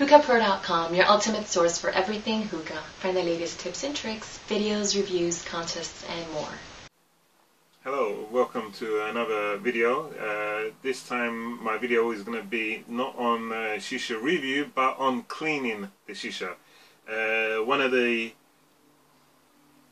HookahPro.com, your ultimate source for everything hookah. Find the latest tips and tricks, videos, reviews, contests, and more. Hello, welcome to another video. Uh, this time my video is going to be not on uh, shisha review but on cleaning the shisha. Uh, one of the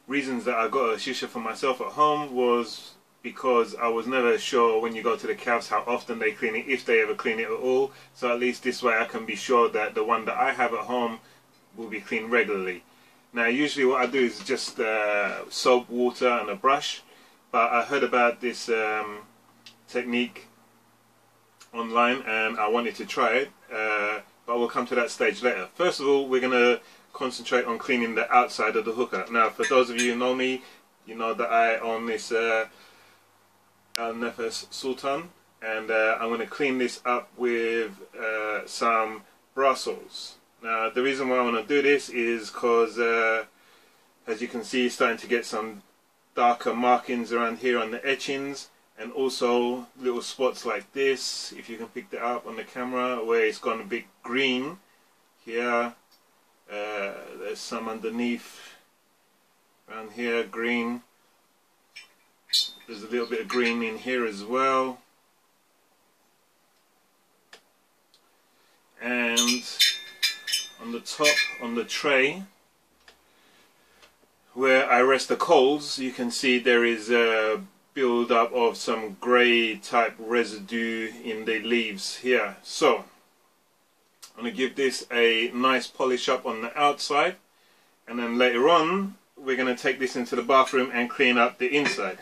reasons that I got a shisha for myself at home was because I was never sure when you go to the calves how often they clean it, if they ever clean it at all. So at least this way I can be sure that the one that I have at home will be cleaned regularly. Now usually what I do is just uh, soap, water and a brush. But I heard about this um, technique online and I wanted to try it. Uh, but we'll come to that stage later. First of all, we're going to concentrate on cleaning the outside of the hookah. Now for those of you who know me, you know that I own this uh, El Nefes Sultan and uh, I'm going to clean this up with uh, some Brasso. Now the reason why I want to do this is because uh, as you can see it's starting to get some darker markings around here on the etchings and also little spots like this if you can pick that up on the camera where it's gone a bit green here uh, there's some underneath around here green there's a little bit of green in here as well. And on the top, on the tray, where I rest the coals, you can see there is a build up of some grey type residue in the leaves here. So, I'm going to give this a nice polish up on the outside and then later on we're going to take this into the bathroom and clean up the inside.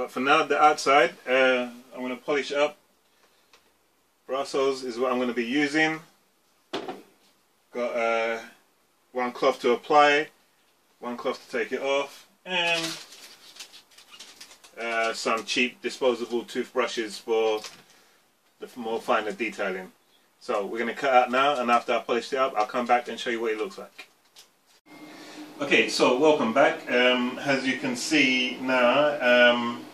But for now, the outside, uh, I'm going to polish up. Brasso is what I'm going to be using. Got uh, one cloth to apply, one cloth to take it off, and uh, some cheap disposable toothbrushes for the more finer detailing. So we're going to cut out now, and after I polish it up, I'll come back and show you what it looks like. Okay, so welcome back. Um, as you can see now, um,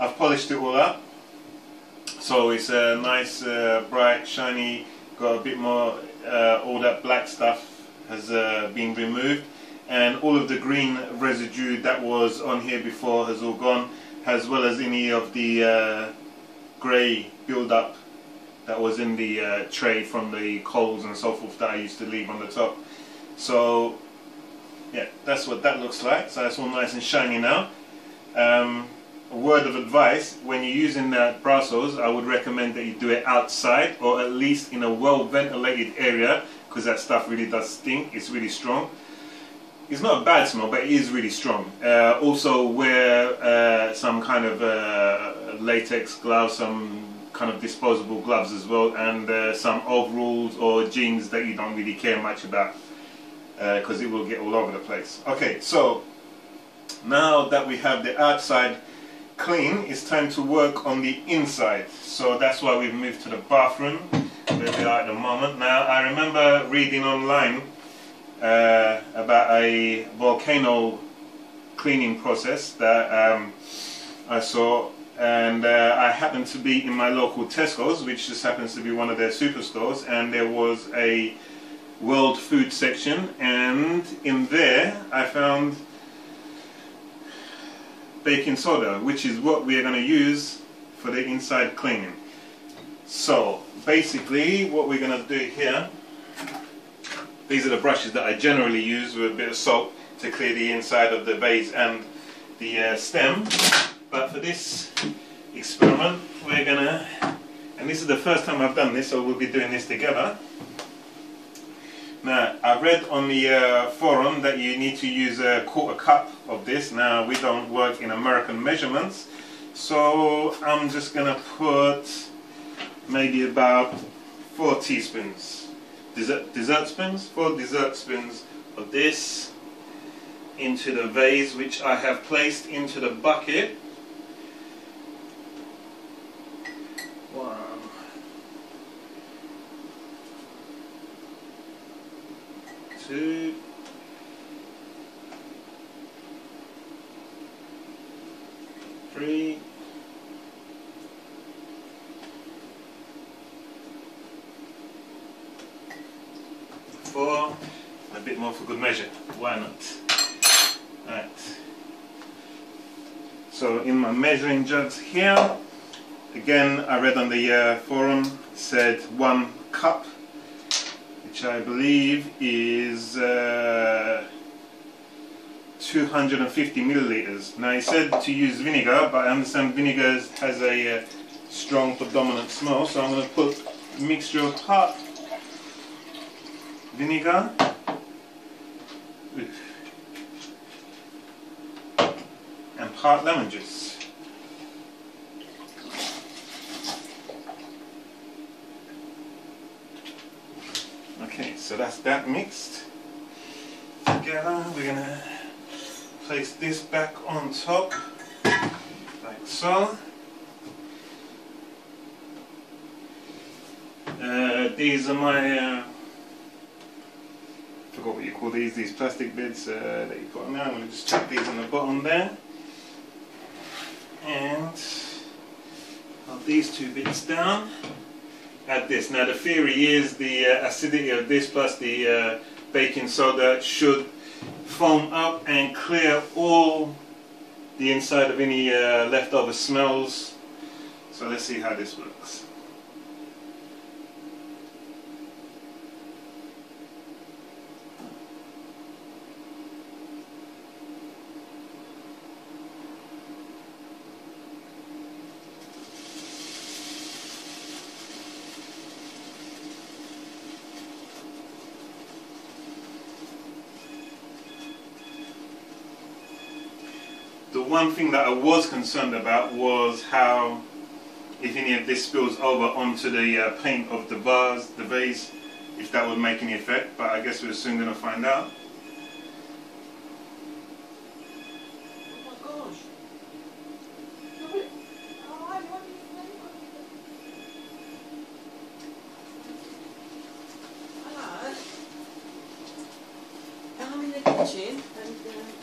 I've polished it all up. So it's a nice, uh, bright, shiny, got a bit more, uh, all that black stuff has uh, been removed. And all of the green residue that was on here before has all gone, as well as any of the uh, grey build-up that was in the uh, tray from the coals and so forth that I used to leave on the top. So yeah, that's what that looks like. So it's all nice and shiny now. Um, a word of advice, when you're using that Brasso, I would recommend that you do it outside or at least in a well ventilated area because that stuff really does stink, it's really strong. It's not a bad smell, but it is really strong. Uh, also wear uh, some kind of uh, latex gloves, some kind of disposable gloves as well, and uh, some overalls or jeans that you don't really care much about because uh, it will get all over the place. Okay, so now that we have the outside clean, it's time to work on the inside. So that's why we've moved to the bathroom, where we are at the moment. Now, I remember reading online uh, about a volcano cleaning process that um, I saw and uh, I happened to be in my local Tesco's which just happens to be one of their superstores and there was a world food section and in there I found baking soda, which is what we are going to use for the inside cleaning. So basically what we're going to do here, these are the brushes that I generally use with a bit of salt to clear the inside of the vase and the uh, stem. But for this experiment we're going to, and this is the first time I've done this so we'll be doing this together. I read on the uh, forum that you need to use a quarter cup of this. Now, we don't work in American measurements, so I'm just going to put maybe about four teaspoons, dessert, dessert spoons, four dessert spoons of this into the vase which I have placed into the bucket two, three, four, and a bit more for good measure. Why not? Right. So in my measuring jugs here, again I read on the uh, forum said one cup, which I believe is uh, 250 milliliters. Now he said to use vinegar, but I understand vinegar has a uh, strong predominant smell, so I'm going to put a mixture of part vinegar and part lemon juice. Okay, so that's that mixed together. We're gonna place this back on top, like so. Uh, these are my, uh, forgot what you call these, these plastic bits uh, that you put on there. I'm going to just chuck these on the bottom there. And hold these two bits down. Add this. Now the theory is the uh, acidity of this plus the uh, baking soda should foam up and clear all the inside of any uh, leftover smells. So let's see how this works. One thing that I was concerned about was how if any of this spills over onto the uh, paint of the vase, the vase, if that would make any effect, but I guess we're soon going to find out. Kitchen and uh,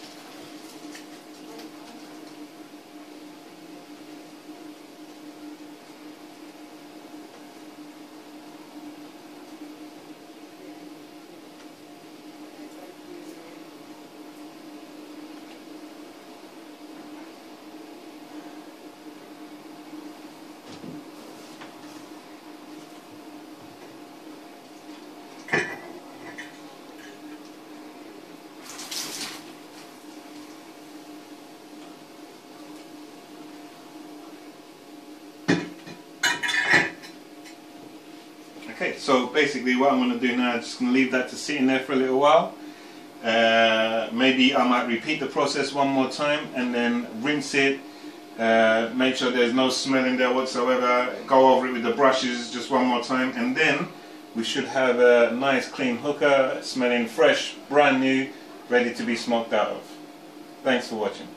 Okay, so basically what I'm going to do now I'm just going to leave that to sit in there for a little while. Uh, maybe I might repeat the process one more time and then rinse it. Uh, make sure there's no smell in there whatsoever. Go over it with the brushes just one more time and then we should have a nice clean hookah smelling fresh, brand new, ready to be smoked out of. Thanks for watching.